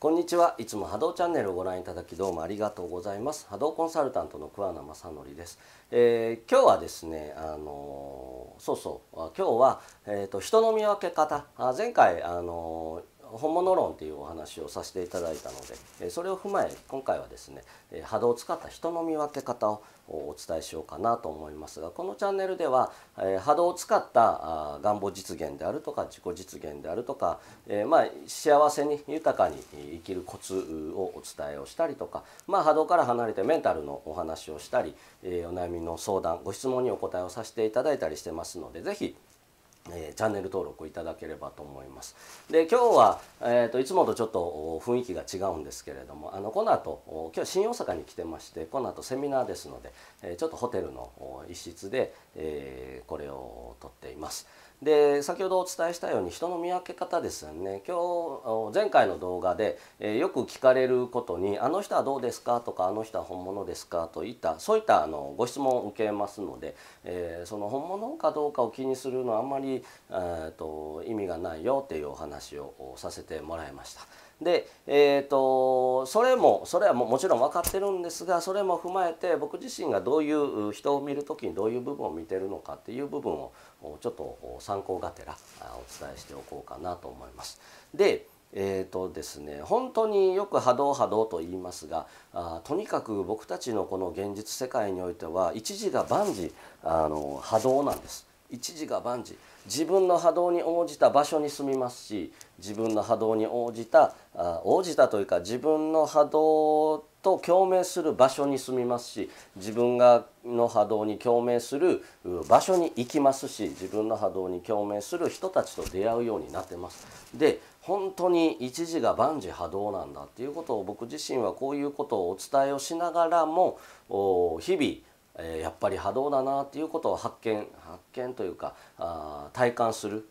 こんにちは。いつも波動チャンネルをご覧いただきどうもありがとうございます。波動コンサルタントの桑名正則です、えー、今日はですねあのー、そうそう。今日はえっ、ー、と人の見分け方。あ前回あの本物論っていうお話をさせていただいたのでそれを踏まえ今回はですね波動を使った人の見分け方をお伝えしようかなと思いますがこのチャンネルでは波動を使った願望実現であるとか自己実現であるとかまあ幸せに豊かに生きるコツをお伝えをしたりとかまあ波動から離れてメンタルのお話をしたりお悩みの相談ご質問にお答えをさせていただいたりしてますので是非えー、チャンネル登録いただければと思います。で今日は、えーと、いつもとちょっと雰囲気が違うんですけれどもあのこの後今日新大阪に来てましてこの後セミナーですので、えー、ちょっとホテルの一室で、えー、これを撮っています。で先ほどお伝えしたように人の見分け方ですよね今日前回の動画で、え、よく聞かれることに「あの人はどうですか?」とか「あの人は本物ですか?」といったそういったあのご質問を受けますので、えー、その本物かどうかを気にするのはあんまり、えーと、意味がないよっていうお話をさせてもらいました。で、えーと、それもそれはももちろん分かってるんですがそれも踏まえて僕自身がどういう人を見る時にどういう部分を見てるのかっていう部分をちょっと参考がてらお伝えしておこうかなと思います。でえーとですね、本当によく波動波動と言いますがあとにかく僕たちのこの現実世界においては一時が万事あの波動なんです。一時が万事自分の波動に応じた場所に住みますし自分の波動に応じたあ応じたというか自分の波動と共鳴する場所に住みますし自分がの波動に共鳴する場所に行きますし自分の波動に共鳴する人たちと出会うようになってます。で本当に一時が万事波動なんだっていうことを僕自身はこういうことをお伝えをしながらも日々えやっぱり波動だなっていうことを発見験というかあ体感する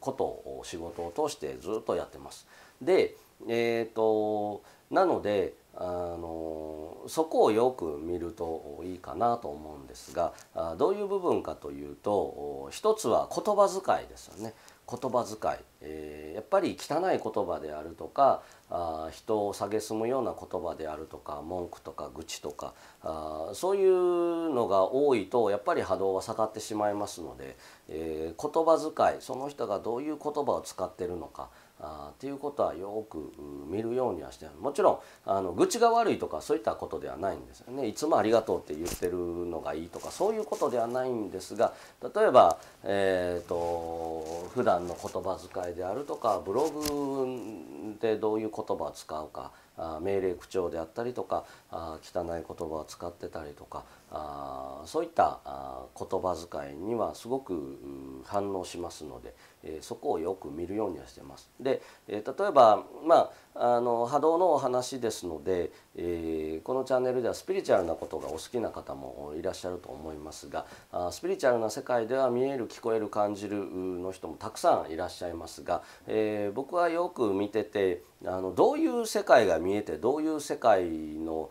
ことを仕事を通してずっとやってます。で、えーと、なのであのそこをよく見るといいかなと思うんですがどういう部分かというと一つは言葉遣いですよね。言葉遣い、えー、やっぱり汚い言葉であるとかあ人を蔑むような言葉であるとか文句とか愚痴とかあそういうのが多いとやっぱり波動は下がってしまいますので、えー、言葉遣いその人がどういう言葉を使ってるのかあっていうことはよく見るようにはしてもちろんあの愚痴が悪いとかそういったことではないんですよね。いつもありがとうって言ってるのがいいとかそういうことではないんですが例えば、えーと、普段の言葉遣いであるとかブログでどういう言葉を使うかあ命令口調であったりとかあ汚い言葉を使ってたりとかあそういったあ言葉遣いにはすごく反応しますので、えー、そこをよく見るようにはしてます。で、えー、例えば、まあ、あの波動のお話ですので、えー、このチャンネルではスピリチュアルなことがお好きな方もいらっしゃると思いますがあスピリチュアルな世界では見える聞こえる感じるの人もたくさんいらっしゃいますが、えー、僕はよく見ててあのどういう世界が見見えてどういう世界の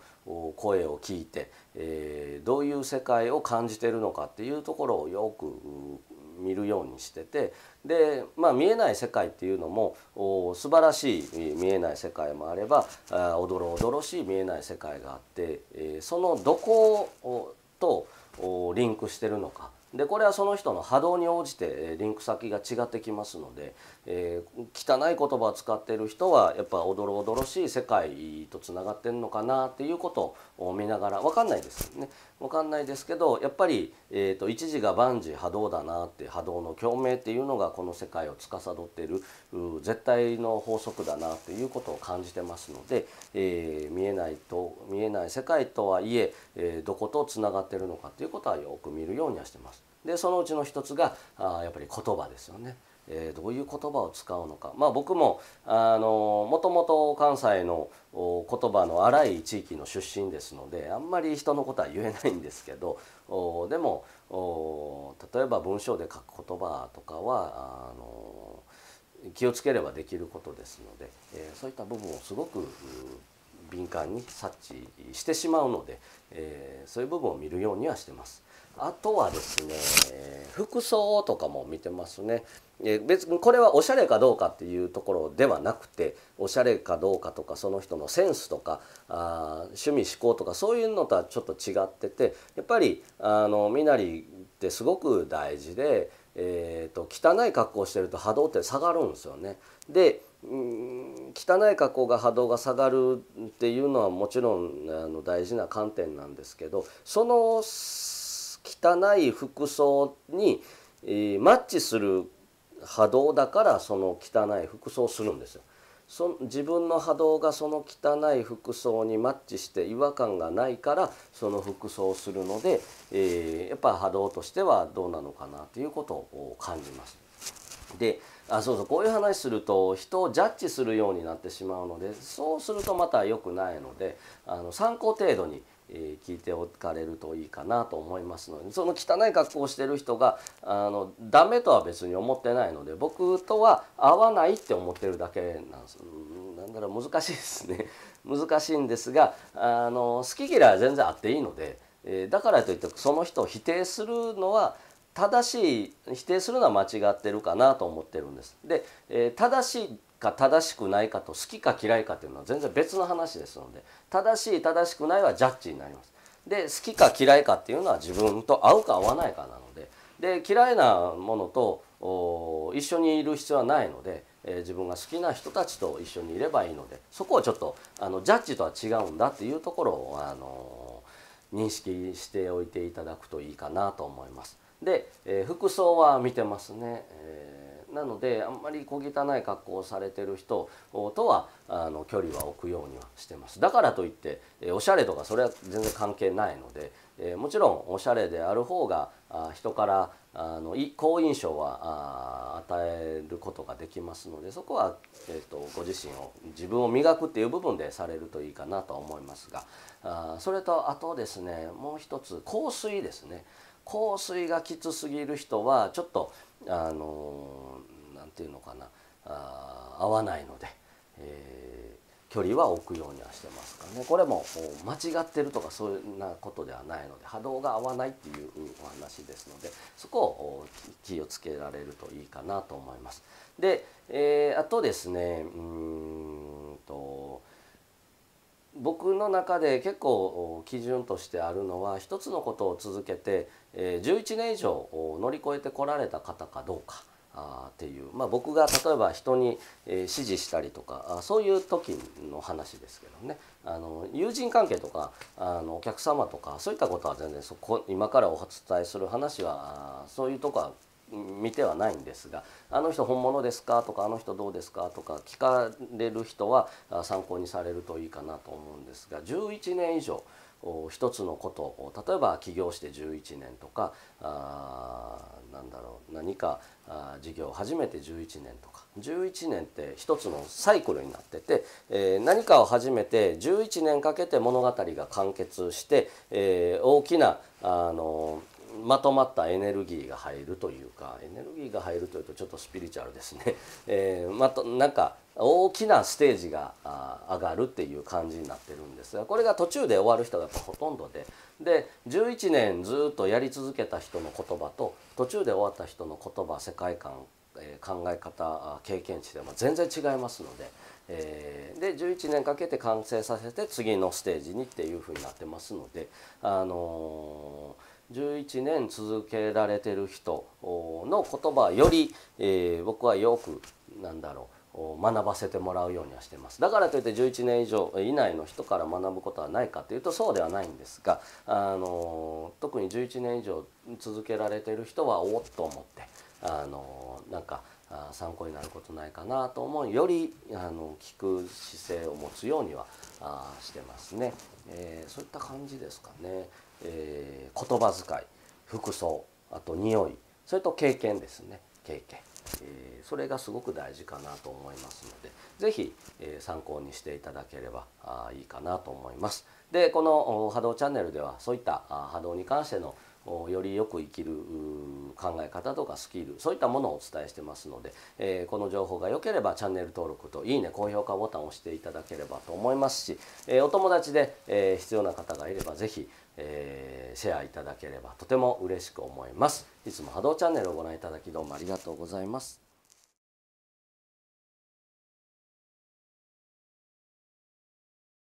声を聞いて、えー、どういう世界を感じてるのかっていうところをよく見るようにしててで、まあ、見えない世界っていうのも素晴らしい見えない世界もあればおどろおどろしい見えない世界があって、えー、そのどことリンクしてるのかでこれはその人の波動に応じてリンク先が違ってきますので、えー、汚い言葉を使ってる人はやっぱおどろおどろしい世界とつながってんのかなっていうことを見ながら分かんないですよね分かんないですけどやっぱり、えーと、一時が万事波動だなって波動の共鳴っていうのがこの世界を司っている絶対の法則だなっていうことを感じてますので、えー、見えないと見えない世界とはいええー、どことつながってるのかっていうことはよく見るようにはしてます。でそのうちの一つがあやっぱり言葉ですよね。えー、どういう言葉を使うのかまあ僕もあのもともと関西の言葉の荒い地域の出身ですのであんまり人のことは言えないんですけどおでもお例えば文章で書く言葉とかはあの気をつければできることですので、えー、そういった部分をすごく敏感に察知してしまうので、えー、そういう部分を見るようにはしてます。あとはですね服装とかも見てますね。え別にこれはおしゃれかどうかっていうところではなくておしゃれかどうかとかその人のセンスとかあ趣味思考とかそういうのとはちょっと違っててやっぱりあの身なりってすごく大事で、えーと、汚い格好をしてると波動って下がるんですよね。でうん汚い格好が波動が下がるっていうのはもちろんあの大事な観点なんですけどその汚い服装に、えー、マッチする波動だからその汚い服装をするんですよ。そ自分の波動がその汚い服装にマッチして違和感がないからその服装をするので、えー、やっぱ波動としてはどうなのかなということを感じます。であそうそうこういう話すると人をジャッジするようになってしまうのでそうするとまた良くないのであの参考程度にえ聞いておかれるといいかなと思いますのでその汚い格好をしてる人があのダメとは別に思ってないので僕とは合わないって思ってるだけなんです。なんだろう難しいですね。難しいんですがあの好き嫌いは全然あっていいので、えだからといってその人を否定するのは正しい否定するのは間違ってるかなと思ってるんです。で、え正しいか正しくないかと好きか嫌いかっていうのは全然別の話ですので正しい正しくないはジャッジになります。で好きか嫌いかっていうのは自分と合うか合わないかなのでで嫌いなものと一緒にいる必要はないので、えー、自分が好きな人たちと一緒にいればいいのでそこをちょっとあのジャッジとは違うんだっていうところをあの認識しておいていただくといいかなと思います。で、えー、服装は見てますね。えーなのであんまり小汚い格好をされてる人とはあの距離は置くようにはしてますだからといってえおしゃれとかそれは全然関係ないのでえもちろんおしゃれである方があ人からあの好印象は与えることができますのでそこは、えーと、ご自身を自分を磨くっていう部分でされるといいかなと思いますがあそれとあとですねもう一つ香水ですね香水がきつすぎる人はちょっとあのなんていうのかなあ合わないので、えー、距離は置くようにはしてますからねこれも間違ってるとかそういうなことではないので波動が合わないっていうお話ですのでそこを気をつけられるといいかなと思います。で、えー、あとですねうん僕の中で結構基準としてあるのは一つのことを続けて11年以上乗り越えてこられた方かどうかっていう、まあ、僕が例えば人に指示したりとかそういう時の話ですけどね。あの友人関係とかあのお客様とかそういったことは全然そこ今からお伝えする話はそういうとこは見てはないんですが「あの人本物ですか?」とか「あの人どうですか?」とか聞かれる人は参考にされるといいかなと思うんですが11年以上一つのことを例えば起業して11年とかあなんだろう何か事業を始めて11年とか11年って一つのサイクルになってて、えー、何かを始めて11年かけて物語が完結して、えー、大きなあのまとまったエネルギーが入るというかエネルギーが入るというとちょっとスピリチュアルですね、えー、まとなんか大きなステージが上がるっていう感じになってるんですがこれが途中で終わる人がやっぱほとんどでで11年ずっとやり続けた人の言葉と途中で終わった人の言葉世界観考え方経験値でも全然違いますので。えー、で11年かけて完成させて次のステージにっていうふうになってますので、あのー、11年続けられてる人の言葉より、えー、僕はよくなんだろう学ばせてもらうようにはしてます。だからといって11年以上以内の人から学ぶことはないかというとそうではないんですがあの特に11年以上続けられてる人はおっと思ってあのなんか参考になることないかなと思うよりあの聞く姿勢を持つようにはあしてますね、えー、そういった感じですかね、えー、言葉遣い服装あと匂いそれと経験ですね経験。えそれがすごく大事かなと思いますので是非、え参考にしていただければあいいかなと思います。でこの波動チャンネルではそういった波動に関してのよりよく生きる考え方とかスキルそういったものをお伝えしてますので、えー、この情報が良ければチャンネル登録といいね高評価ボタンを押していただければと思いますし、えー、お友達で、えー、必要な方がいれば是非え、シェアいただければとても嬉しく思います。いつも波動チャンネルをご覧いただきどうもありがとうございます。